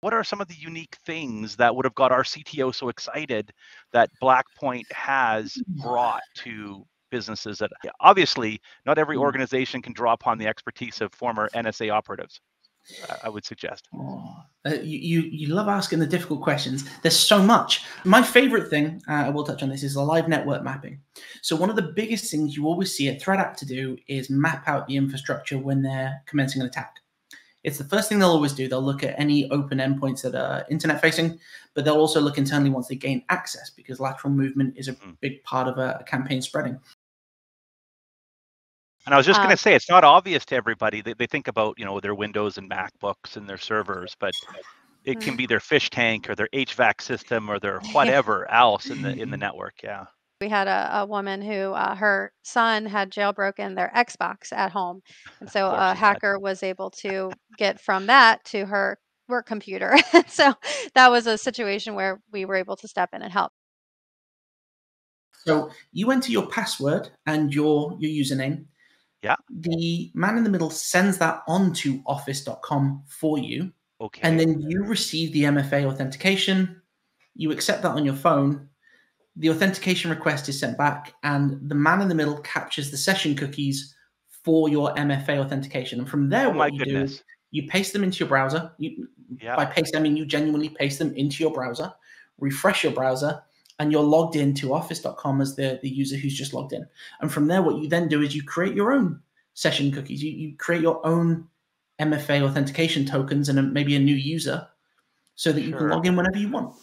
what are some of the unique things that would have got our CTO so excited that Blackpoint has brought to businesses that obviously not every mm. organization can draw upon the expertise of former NSA operatives. I would suggest. Oh, uh, you, you love asking the difficult questions. There's so much. My favorite thing, uh, I will touch on this, is the live network mapping. So one of the biggest things you always see a threat actor do is map out the infrastructure when they're commencing an attack. It's the first thing they'll always do. They'll look at any open endpoints that are internet facing, but they'll also look internally once they gain access because lateral movement is a mm. big part of a, a campaign spreading. And I was just um, going to say, it's not obvious to everybody. They, they think about, you know, their Windows and MacBooks and their servers, but it can be their fish tank or their HVAC system or their whatever else in the in the network. Yeah. We had a, a woman who uh, her son had jailbroken their Xbox at home, and so a hacker was able to get from that to her work computer. so that was a situation where we were able to step in and help. So you enter your password and your your username, yeah. The man in the middle sends that on onto office.com for you. Okay. And then you receive the MFA authentication. You accept that on your phone. The authentication request is sent back, and the man in the middle captures the session cookies for your MFA authentication. And from there, oh what you goodness. do, is you paste them into your browser. You, yeah. By paste, I mean you genuinely paste them into your browser, refresh your browser, and you're logged into office.com as the, the user who's just logged in. And from there, what you then do is you create your own session cookies. You, you create your own MFA authentication tokens and a, maybe a new user so that you can log in whenever you want.